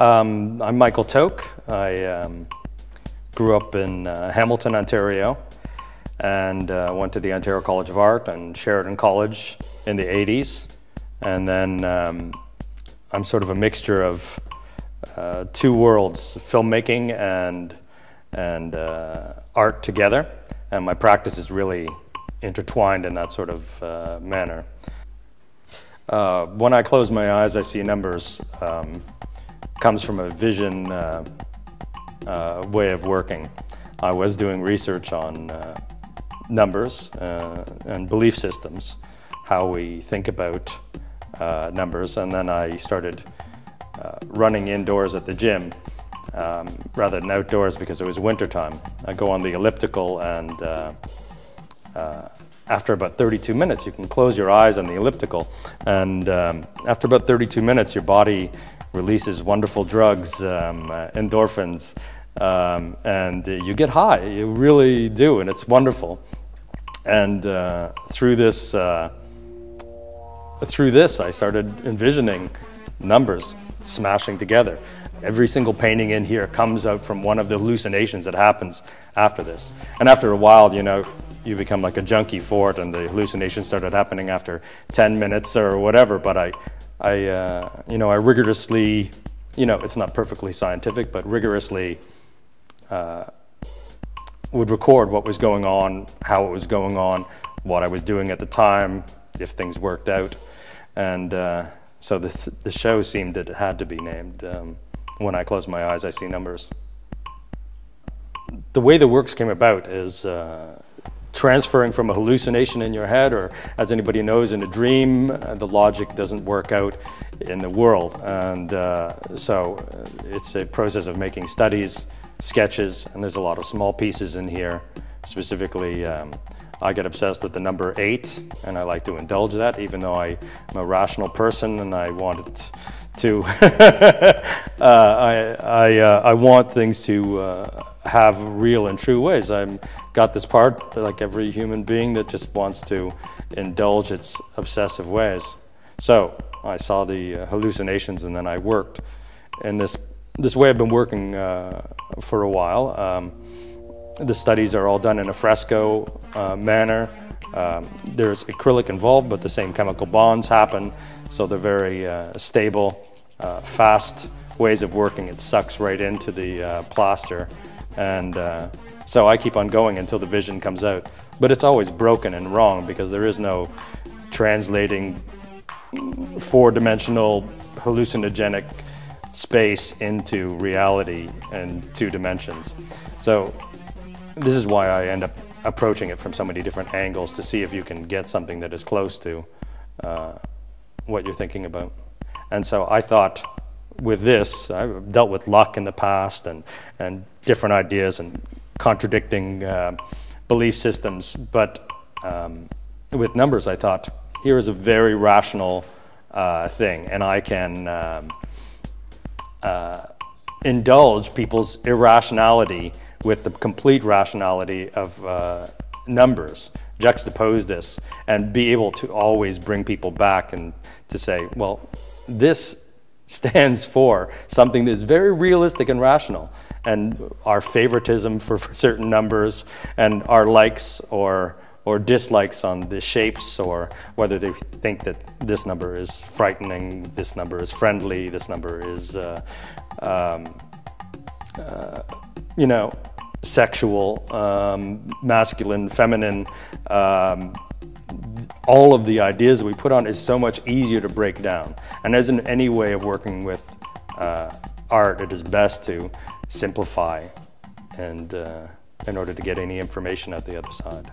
Um, I'm Michael Toke. I um, grew up in uh, Hamilton, Ontario, and uh, went to the Ontario College of Art and Sheridan College in the 80s. And then um, I'm sort of a mixture of uh, two worlds, filmmaking and, and uh, art together. And my practice is really intertwined in that sort of uh, manner. Uh, when I close my eyes, I see numbers. Um, comes from a vision uh, uh, way of working. I was doing research on uh, numbers uh, and belief systems, how we think about uh, numbers, and then I started running indoors at the gym um, rather than outdoors because it was wintertime. I go on the elliptical and after about 32 minutes, you can close your eyes on the elliptical, and um, after about 32 minutes, your body releases wonderful drugs, um, uh, endorphins, um, and you get high. You really do, and it's wonderful. And uh, through this, uh, through this, I started envisioning numbers smashing together. Every single painting in here comes out from one of the hallucinations that happens after this. And after a while, you know, you become like a junkie for it, and the hallucinations started happening after 10 minutes or whatever. But I, I, uh, you know, I rigorously, you know, it's not perfectly scientific, but rigorously uh, would record what was going on, how it was going on, what I was doing at the time, if things worked out. And uh, so the, th the show seemed that it had to be named. Um, when I close my eyes, I see numbers. The way the works came about is uh, transferring from a hallucination in your head or as anybody knows in a dream uh, the logic doesn't work out in the world. And uh, so uh, it's a process of making studies sketches and there's a lot of small pieces in here. Specifically um, I get obsessed with the number eight and I like to indulge that even though I am a rational person and I wanted to uh, I, I, uh, I want things to uh, have real and true ways. I've got this part, like every human being, that just wants to indulge its obsessive ways. So I saw the uh, hallucinations and then I worked. in this, this way I've been working uh, for a while. Um, the studies are all done in a fresco uh, manner. Um, there's acrylic involved, but the same chemical bonds happen, so they're very uh, stable, uh, fast ways of working. It sucks right into the uh, plaster. And uh, so I keep on going until the vision comes out. But it's always broken and wrong because there is no translating four-dimensional hallucinogenic space into reality in two dimensions. So this is why I end up approaching it from so many different angles to see if you can get something that is close to uh, what you're thinking about. And so I thought with this, I've dealt with luck in the past and, and different ideas and contradicting uh, belief systems. But um, with numbers, I thought, here is a very rational uh, thing, and I can um, uh, indulge people's irrationality with the complete rationality of uh, numbers, juxtapose this, and be able to always bring people back and to say, well, this stands for something that's very realistic and rational. And our favoritism for, for certain numbers and our likes or or dislikes on the shapes or whether they think that this number is frightening, this number is friendly, this number is, uh, um, uh, you know, sexual, um, masculine, feminine, um, all of the ideas we put on is so much easier to break down. And as in any way of working with uh, art, it is best to simplify and uh, in order to get any information at the other side.